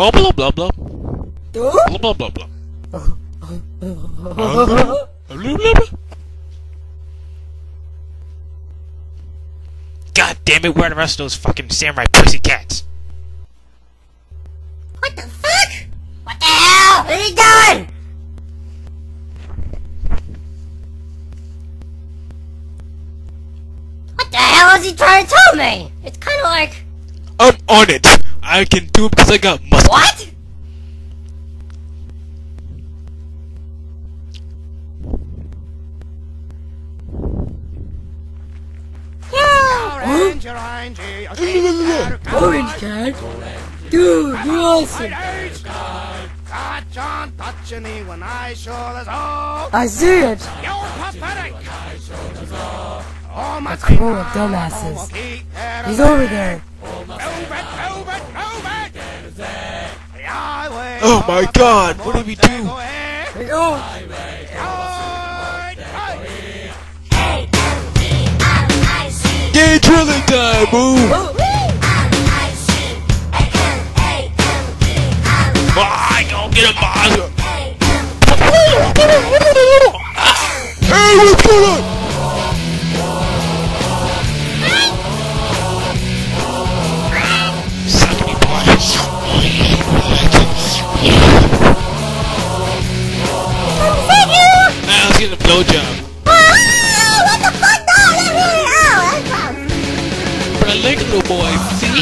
Blah blah blah blah. Blah blah blah blah. Blah, blah, blah, blah. God damn it, where are the rest of those fucking samurai pussy cats? What the fuck? What the hell? What are you doing? What the hell is he trying to tell me? It's kind of like I'm on it! I can do it because I got. What? Orange, orange, Orange cat? Dude, you're awesome. Catch on touching me when I show the all. I see it. You're pathetic. Oh, my The crew of dumbasses. He's over there. Oh my god, what did we do? Oh. Drilling time, move! Ah, go get him, boss! Hey, what's going on? Let's get a blowjob. But I like a little boy, see?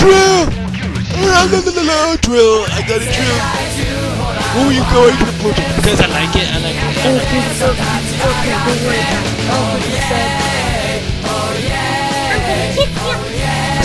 Drill! La, la, la, la, la, drill! I got a drill! Who are you going to the blowjob? Because I like it, I like it. Oh, it's okay, it's okay, don't worry about it. I'll put it aside.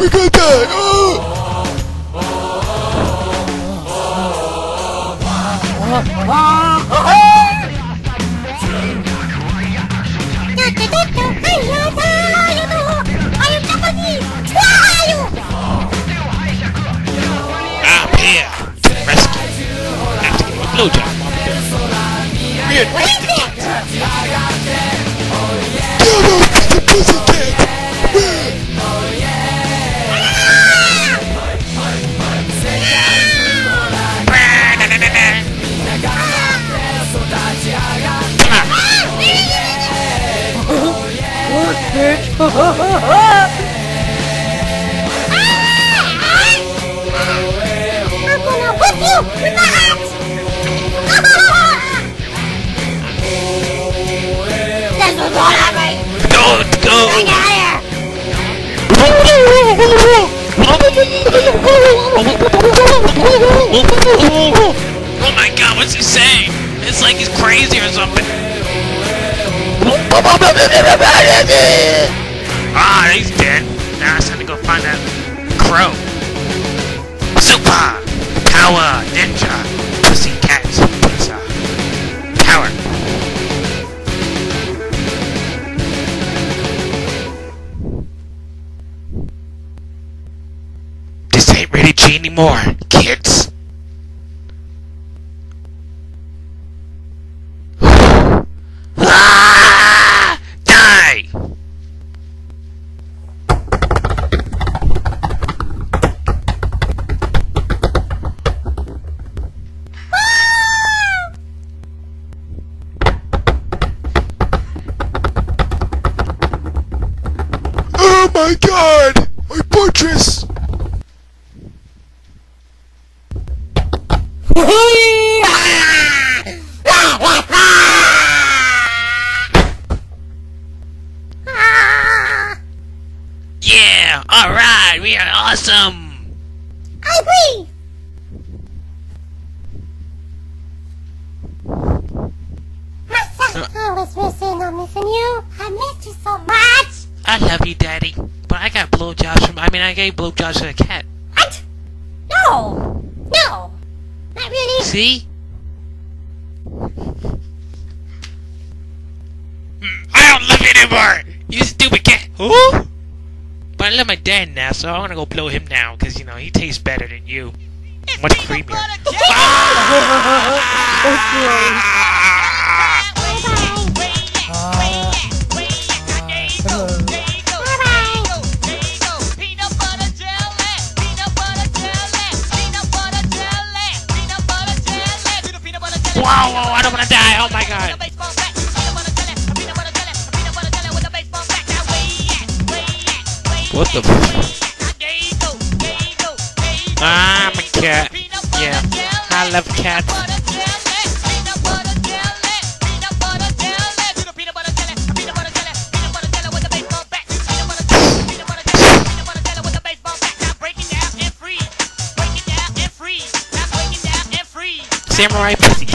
god, we're gonna die! Oh! I'm gonna you! Don't go! Here! Oh my god, what's he saying? It's like he's crazy or something. Ah, he's dead. Now it's time to go find that crow. Super! Power! Ninja! Pussycat! Pizza! Power! This ain't rated G anymore, kids. My god! My fortress! Yeah! Alright! We are awesome! I agree! I was missing, I'm missing you. I missed you so much. I love you, Daddy. But I got blowjobs from. I mean, I gave blowjobs to a cat. What? No. No. Not really. See? Mm, I don't love you anymore! You stupid cat! Who? But I love my dad now, so I'm gonna go blow him now, because, you know, he tastes better than you. Much creamier. I don't wanna die! Oh my god! What the Ah, I'm a cat. Yeah, I love cats. Samurai pussy